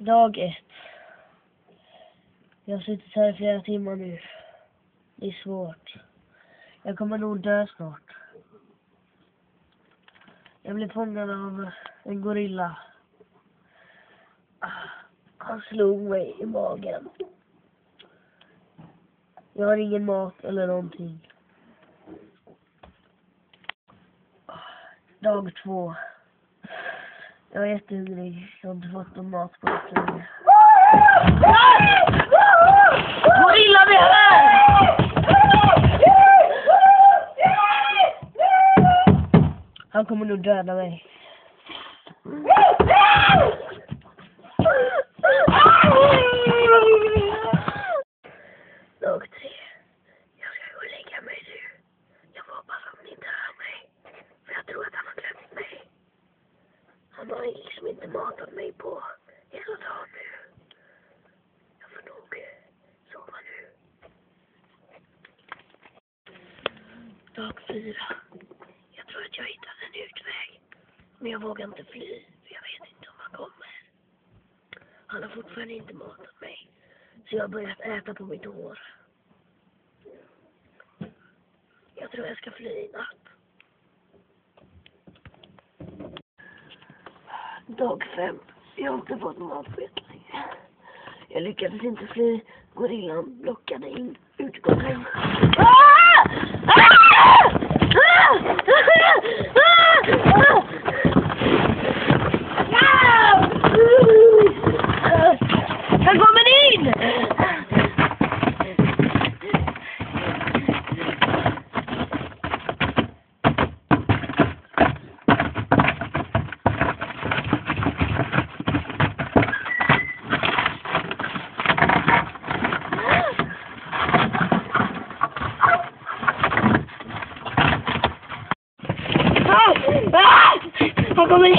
Dag ett. Jag har suttit här i flera timmar nu. Det är svårt. Jag kommer nog dö snart. Jag blev fångad av en gorilla. Han slog mig i magen. Jag har ingen mat eller någonting. Dag två. Jag är jättehungrig. Jag har inte fått någon mat på rätt länge. Gorillan är här! Han kommer nog döda mig. Dag tre. Jag ska gå och lägga mig nu. Jag får hoppas att han inte hör mig. För jag tror att han har glömt mig. Han har liksom inte matat mig på hela dagen nu. Jag får nog sova nu. Dag fyra. Jag tror att jag har hittat en utväg. Men jag vågar inte fly, för jag vet inte om han kommer. Han har fortfarande inte matat mig. Så jag har börjat äta på mitt hår. Jag tror jag ska fly i natt. Dag fem. Jag har inte fått matsked längre. Jag lyckades inte fly. Gorillan blockade in utgången. Ah! Ah! Ah! Han kommer in!